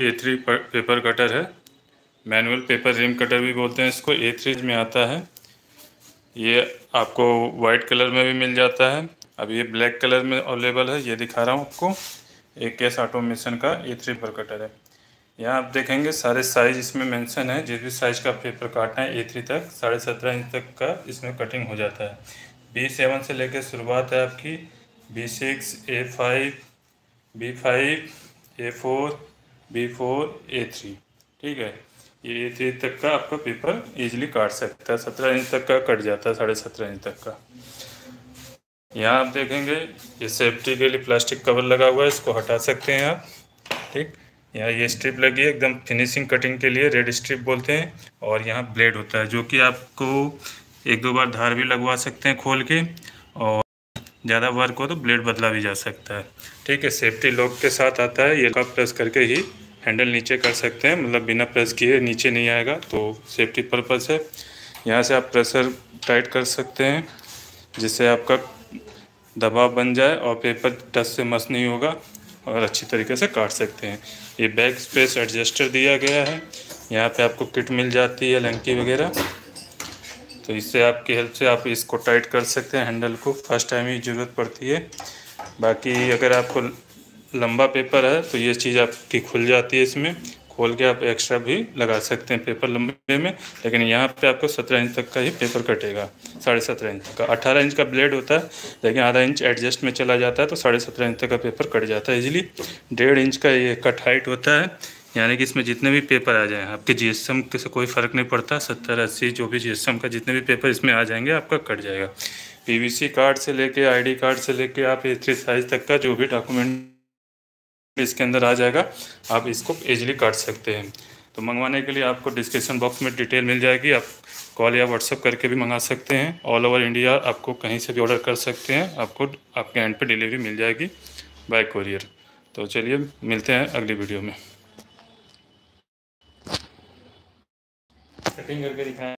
ए three paper cutter है। Manual paper ream cutter भी बोलते हैं इसको। ए थ्री में आता है। ये आपको वाइट कलर में भी मिल जाता है। अब ये ब्लैक कलर में अवेलेबल है। ये दिखा रहा हूँ आपको। एक केस ऑटोमेशन का ए थ्री पेपर कटर है। यहाँ आप देखेंगे सारे साइज़ इसमें मेंशन है। जिस भी साइज़ का पेपर काटना है ए थ्री तक, साढ़े सत्रह इंच तक का इसमें कटिंग हो जाता है। बी सेवन से लेकर शुरुआत है आपकी। B six A five B five A four B four A three ठीक है? ये ए थ्री तक का आपका पेपर इजीली काट सकता है। सत्रह इंच तक का कट जाता है, साढ़े सत्रह इंच तक का। यहाँ आप देखेंगे, ये सेफ्टी के लिए प्लास्टिक कवर लगा हुआ है, इसको हटा सकते हैं आप। ठीक? यहाँ ये स्ट्रिप लगी है, एकदम फिनिशिंग कटिंग के लिए रेड स्ट्रिप बोलते हैं। और यहाँ ब्लेड होता है, जो कि आपको एक दो बार धार भी लगवा सकते हैं खोल के, और ज़्यादा वर्क हो तो ब्लेड बदला भी जा सकता है। ठीक है? सेफ्टी लॉक के साथ आता है, ये कप प्रेस करके ही हैंडल नीचे कर सकते हैं मतलब बिना प्रेस किए नीचे नहीं आएगा तो सेफ्टी पर्पज़ है। यहाँ से आप प्रेशर टाइट कर सकते हैं, जिससे आपका दबाव बन जाए और पेपर टच से मस नहीं होगा और अच्छी तरीके से काट सकते हैं। ये बैक स्पेस एडजस्टर दिया गया है, यहाँ पे आपको किट मिल जाती है, लंकी वगैरह। तो इससे आपकी हेल्प से आप इसको टाइट कर सकते हैं, हैंडल को। फ़र्स्ट टाइम ही ज़रूरत पड़ती है। बाकी अगर आपको लंबा पेपर है तो ये चीज़ आपकी खुल जाती है इसमें। खोल के आप एक्स्ट्रा भी लगा सकते हैं पेपर लंबे में, लेकिन यहाँ पे आपको सत्रह इंच तक का ही पेपर कटेगा, साढ़े सत्रह इंच तक का। अठारह इंच का ब्लेड होता है, लेकिन आधा इंच एडजस्ट में चला जाता है तो साढ़े सत्रह इंच तक का पेपर कट जाता है इजीली डेढ़ इंच का ये कट हाइट होता है, यानी कि इसमें जितने भी पेपर आ जाएँ, आपके जी एस एम से कोई फ़र्क नहीं पड़ता, सत्तर, अस्सी, जो भी जी एस एम का जितने भी पेपर इसमें आ जाएँगे, आपका कट जाएगा। पीवीसी कार्ड से लेके आईडी कार्ड से लेके आप ए साइज़ तक का जो भी डॉक्यूमेंट इसके अंदर आ जाएगा। आप इसको इजीली काट सकते हैं। तो मंगवाने के लिए आपको डिस्क्रिप्शन बॉक्स में डिटेल मिल जाएगी। आप कॉल या व्हाट्सअप करके भी मंगा सकते हैं। ऑल ओवर इंडिया आपको कहीं से भी ऑर्डर कर सकते हैं। आपको आपके एंड पे डिलीवरी मिल जाएगी बाय कोरियर तो चलिए, मिलते हैं अगली वीडियो में। कटिंग करके दिखाएँ।